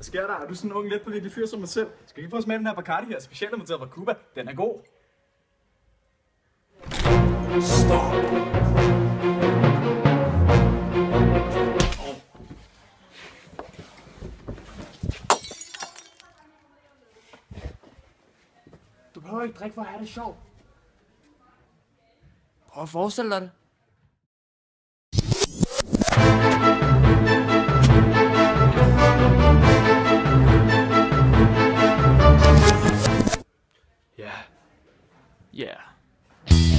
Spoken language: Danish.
sker der? Er du sådan en ung, let påvirkelig fyr som mig selv? Skal vi prøve at smage den her Bacardi her? Specielt importeret fra Cuba. Den er god. Du behøver ikke drikke for at have det sjovt. Prøv at forestille dig det. Yeah. Yeah.